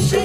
जय